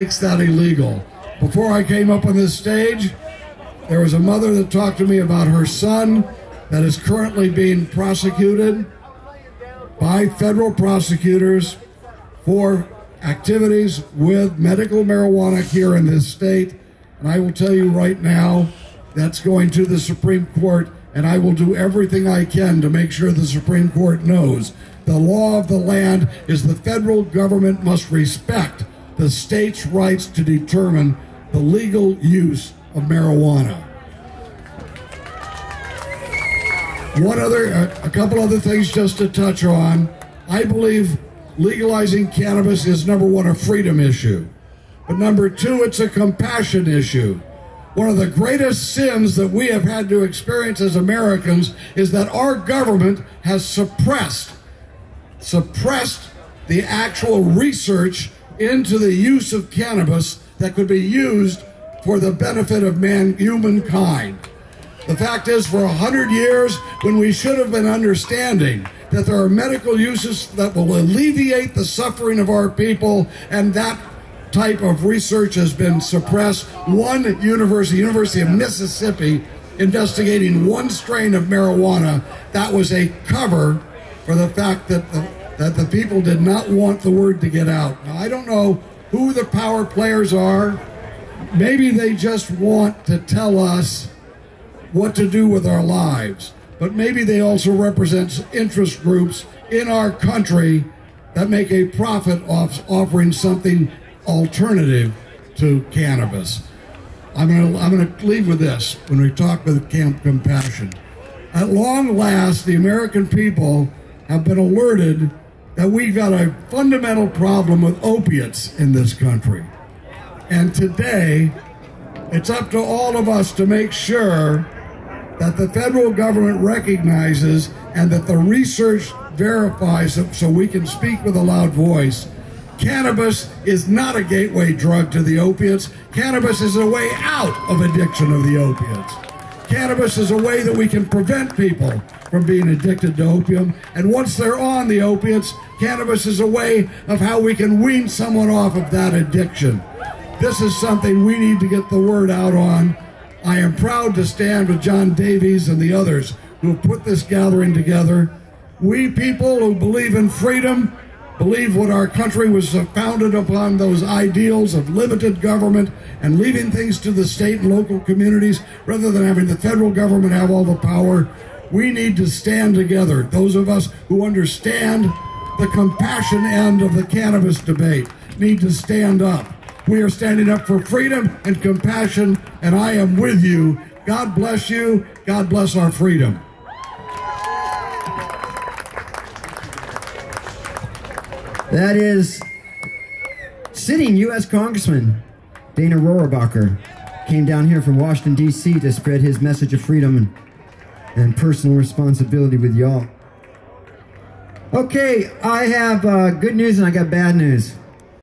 makes that illegal. Before I came up on this stage, there was a mother that talked to me about her son that is currently being prosecuted by federal prosecutors for activities with medical marijuana here in this state. And I will tell you right now, that's going to the Supreme Court, and I will do everything I can to make sure the Supreme Court knows the law of the land is the federal government must respect the state's rights to determine the legal use of marijuana. One other, a couple other things just to touch on. I believe legalizing cannabis is number one, a freedom issue. But number two, it's a compassion issue. One of the greatest sins that we have had to experience as Americans is that our government has suppressed, suppressed the actual research into the use of cannabis that could be used for the benefit of man, humankind. The fact is, for a hundred years, when we should have been understanding that there are medical uses that will alleviate the suffering of our people, and that type of research has been suppressed. One university, University of Mississippi, investigating one strain of marijuana, that was a cover for the fact that the, that the people did not want the word to get out. Now, I don't know who the power players are. Maybe they just want to tell us what to do with our lives. But maybe they also represent interest groups in our country that make a profit off offering something alternative to cannabis. I'm going to I'm going to leave with this when we talk with Camp Compassion. At long last, the American people have been alerted that we've got a fundamental problem with opiates in this country. And today, it's up to all of us to make sure that the federal government recognizes and that the research verifies it so we can speak with a loud voice. Cannabis is not a gateway drug to the opiates. Cannabis is a way out of addiction of the opiates. Cannabis is a way that we can prevent people from being addicted to opium. And once they're on the opiates, cannabis is a way of how we can wean someone off of that addiction. This is something we need to get the word out on. I am proud to stand with John Davies and the others who have put this gathering together. We people who believe in freedom, believe what our country was founded upon those ideals of limited government and leaving things to the state and local communities rather than having the federal government have all the power. We need to stand together. Those of us who understand the compassion end of the cannabis debate need to stand up. We are standing up for freedom and compassion, and I am with you. God bless you. God bless our freedom. That is sitting U.S. Congressman Dana Rohrabacher came down here from Washington, D.C. to spread his message of freedom and, and personal responsibility with y'all. Okay, I have uh, good news and I got bad news.